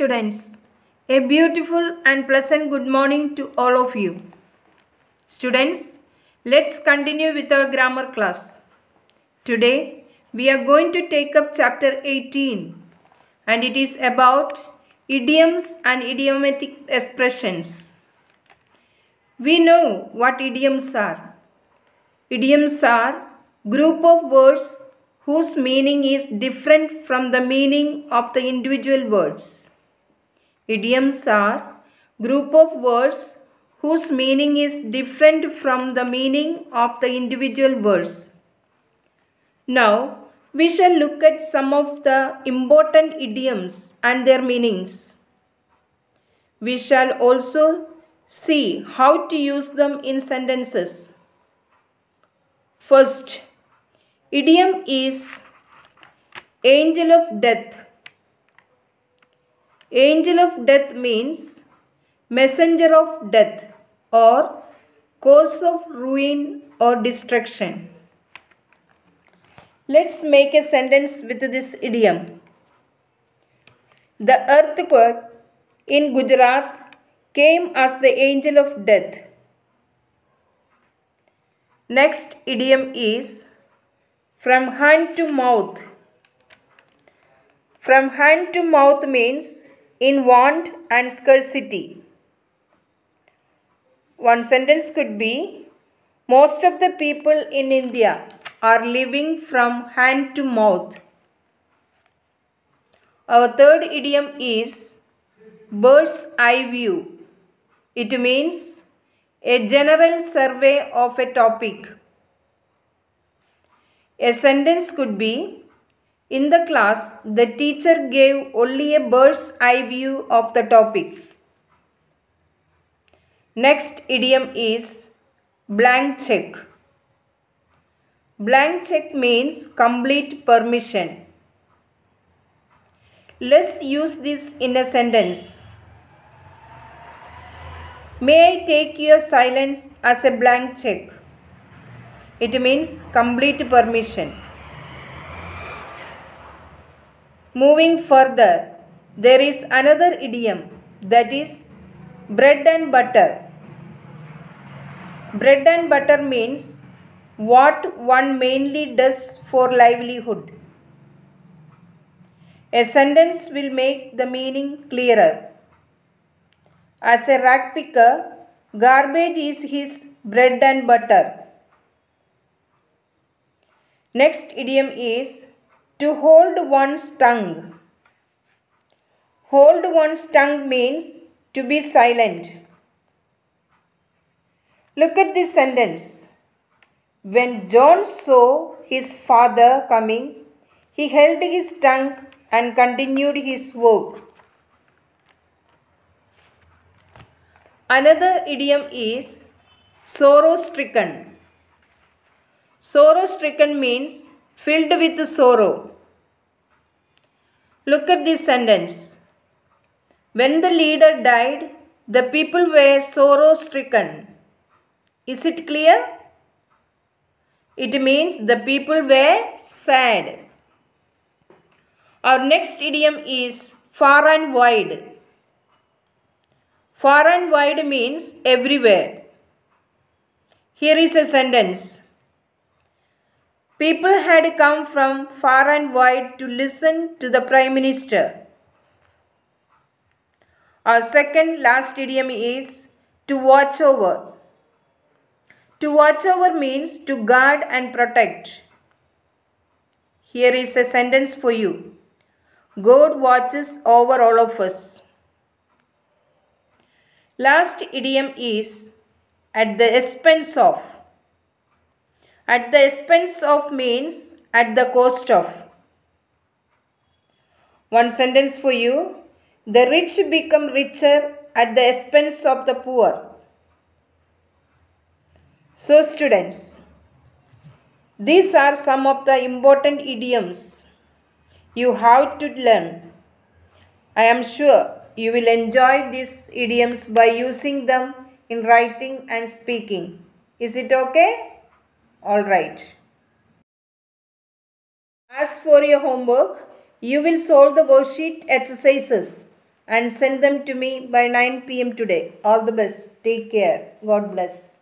students, a beautiful and pleasant good morning to all of you. Students, let's continue with our grammar class. Today, we are going to take up chapter 18 and it is about idioms and idiomatic expressions. We know what idioms are. Idioms are group of words whose meaning is different from the meaning of the individual words. Idioms are group of words whose meaning is different from the meaning of the individual words. Now, we shall look at some of the important idioms and their meanings. We shall also see how to use them in sentences. First, idiom is angel of death. Angel of death means messenger of death or cause of ruin or destruction. Let's make a sentence with this idiom. The earthquake in Gujarat came as the angel of death. Next idiom is from hand to mouth. From hand to mouth means in want and scarcity. One sentence could be Most of the people in India are living from hand to mouth. Our third idiom is bird's eye view. It means a general survey of a topic. A sentence could be In the class, the teacher gave only a bird's eye view of the topic. Next idiom is blank check. Blank check means complete permission. Let's use this in a sentence. May I take your silence as a blank check? It means complete permission. Moving further, there is another idiom that is bread and butter. Bread and butter means what one mainly does for livelihood. A sentence will make the meaning clearer. As a rag picker, garbage is his bread and butter. Next idiom is to hold one's tongue. Hold one's tongue means to be silent. Look at this sentence. When John saw his father coming, he held his tongue and continued his work. Another idiom is sorrow stricken. Sorrow stricken means filled with sorrow. Look at this sentence. When the leader died, the people were sorrow stricken. Is it clear? It means the people were sad. Our next idiom is far and wide. Far and wide means everywhere. Here is a sentence. People had come from far and wide to listen to the Prime Minister. Our second last idiom is to watch over. To watch over means to guard and protect. Here is a sentence for you God watches over all of us. Last idiom is at the expense of. At the expense of means at the cost of. One sentence for you. The rich become richer at the expense of the poor. So, students, these are some of the important idioms you have to learn. I am sure you will enjoy these idioms by using them in writing and speaking. Is it okay? All right. As for your homework, you will solve the worksheet exercises and send them to me by 9 pm today. All the best. Take care. God bless.